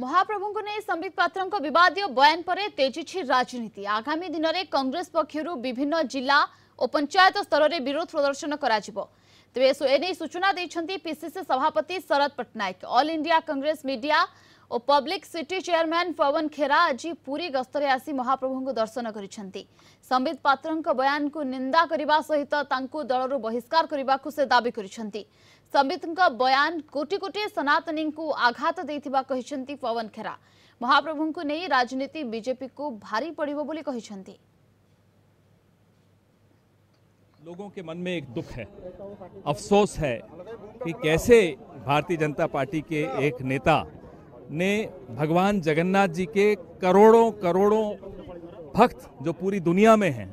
ମହାପ୍ରଭୁଙ୍କୁ ନେଇ ସମ୍ବିତ ପାତ୍ରଙ୍କ ବିବାଦୀୟ ବୟାନ ପରେ ତେଜିଛି ରାଜନୀତି ଆଗାମୀ ଦିନରେ କଂଗ୍ରେସ ପକ୍ଷରୁ ବିଭିନ୍ନ ଜିଲ୍ଲା ଓ ପଞ୍ଚାୟତ ସ୍ତରରେ ବିରୋଧ ପ୍ରଦର୍ଶନ କରାଯିବ ତେବେ ଏନେଇ ସୂଚନା ଦେଇଛନ୍ତି ପିସିସି ସଭାପତି Sharad Pattnaik all India Congress media ଓ publicity chairman Pawan Khera ଆଜି ପୁରୀ ଗସ୍ତରେ ଆସି ମହାପ୍ରଭୁଙ୍କୁ ଦର୍ଶନ କରିଛନ୍ତି ସମ୍ବିତ ପାତ୍ରଙ୍କ ବୟାନକୁ ନିନ୍ଦା କରିବା ସହିତ ତାଙ୍କୁ ଦଳରୁ ବହିଷ୍କାର କରିବାକୁ ସେ ଦାବି କରିଛନ୍ତି ସମ୍ବିତଙ୍କ ବୟାନ କୋଟି କୋଟି ସନାତନୀଙ୍କୁ ଆଘାତ ଦେଇଥିବା କହିଛନ୍ତି ପବନ ଖେରା ମହାପ୍ରଭୁଙ୍କୁ ନେଇ ରାଜନୀତି ବିଜେପିକୁ ଭାରି ପଡ଼ିବ ବୋଲି କହିଛନ୍ତି लोगों के मन में एक दुख है अफसोस है कि कैसे भारतीय जनता पार्टी के एक नेता ने भगवान जगन्नाथ जी के करोड़ों करोड़ों भक्त जो पूरी दुनिया में हैं,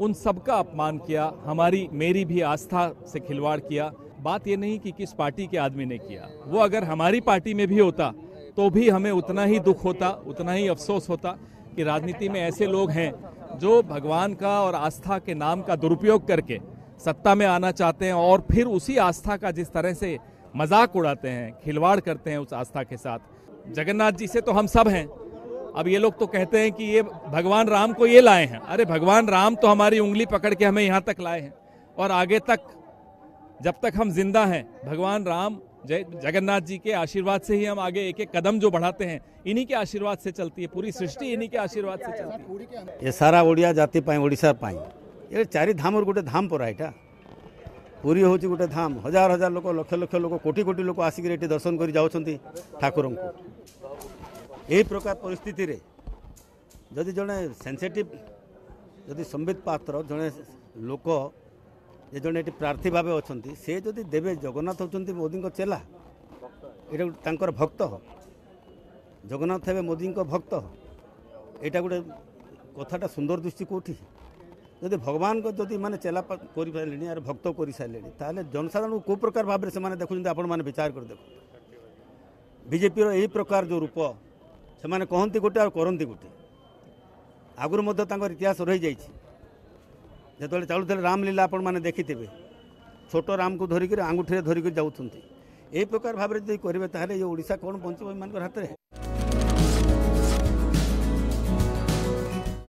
उन सबका अपमान किया, हमारी, मेरी भी आस्था से खिलवाड़ किया। बात ये नहीं कि किस पार्टी के आदमी ने किया। वो अगर हमारी पार्टी में भी होता तो भी हमें उतना ही दुख होता, उतना ही अफसोस होता कि राजनीति में ऐसे लोग हैं जो भगवान का और आस्था के नाम का दुरुपयोग करके सत्ता में आना चाहते हैं और फिर उसी आस्था का जिस तरह से मज़ाक उड़ाते हैं, खिलवाड़ करते हैं उस आस्था के साथ। जगन्नाथ जी से तो हम सब हैं। अब ये लोग तो कहते हैं कि ये भगवान राम को ये लाए हैं। अरे भगवान राम तो हमारी उंगली पकड़ के हमें यहाँ तक लाए हैं। और आगे तक, जब तक हम ज़िंदा हैं, भगवान राम, जय, जगन्नाथ जी के आशीर्वाद से ही हम आगे एक एक कदम जो बढ़ाते हैं, इन्हीं के आशीर्वाद से चलती है, पूरी सृष्टि इन्हीं के आशीर्वाद से चलती है। ये सारा उड़िया जाति पाए उड़ीसा पाए। ये चारि धाम और गोटे धाम पर आएगा ପୁରୀ ହେଉଛି ଗୋଟେ ଧାମ ହଜାର ହଜାର ଲୋକ ଲକ୍ଷ ଲକ୍ଷ ଲୋକ କୋଟି କୋଟି ଲୋକ ଆସିକିରି ଏଠି ଦର୍ଶନ କରି ଯାଉଛନ୍ତି ଠାକୁରଙ୍କୁ। ଏହି ପ୍ରକାର ପରିସ୍ଥିତିରେ ଯଦି ଜଣେ ସେନ୍ସିଟିଭ୍ ଯଦି ସମ୍ବିତ ପାତ୍ର ଜଣେ ଲୋକ ଯେ ଜଣେ ଏଠି ପ୍ରାର୍ଥୀ ଭାବେ ଅଛନ୍ତି ସେ ଯଦି ଦେବେ ଜଗନ୍ନାଥ ହେଉଛନ୍ତି ମୋଦିଙ୍କ ଚେଲା ଏଇଟା ଗୋଟେ ତାଙ୍କର ଭକ୍ତ। ଜଗନ୍ନାଥ ହେବେ ମୋଦିଙ୍କ ଭକ୍ତ। ଏଇଟା ଗୋଟେ କଥାଟା ସୁନ୍ଦର ଦୃଷ୍ଟି କେଉଁଠି? ଯଦି ଭଗବାନଙ୍କ ଯଦି ମାନେ ଚେଲା ପା- କରିସାରିଲେଣି ଆର ଭକ୍ତ କରିସାରିଲେଣି ତାହେଲେ ଜନସାଧାରଣଙ୍କୁ କେଉଁ ପ୍ରକାର ଭାବରେ ସେମାନେ ଦେଖୁଛନ୍ତି ଆପଣମାନେ ବିଚାର କରି ଦେଖନ୍ତୁ ବିଜେପିର ଏହି ପ୍ରକାର ଯେଉଁ ରୂପ ସେମାନେ କହନ୍ତି ଗୋଟେ ଆଉ କରନ୍ତି ଗୋଟେ ଆଗରୁ ମଧ୍ୟ ତାଙ୍କର ଇତିହାସ ରହିଯାଇଛି ଯେତେବେଳେ ଚାଲୁଥିଲେ ରାମଲୀଳା ଆପଣମାନେ ଦେଖିଥିବେ ଛୋଟ ରାମକୁ ଧରିକିରି ଆଙ୍ଗୁଠିରେ ଧରିକି ଯାଉଛନ୍ତି ଏହି ପ୍ରକାର ଭାବରେ ଯଦି କରିବେ ତାହେଲେ ଏ ଓଡ଼ିଶା କ'ଣ ବଞ୍ଚିବ ଏମାନଙ୍କର ହାତରେ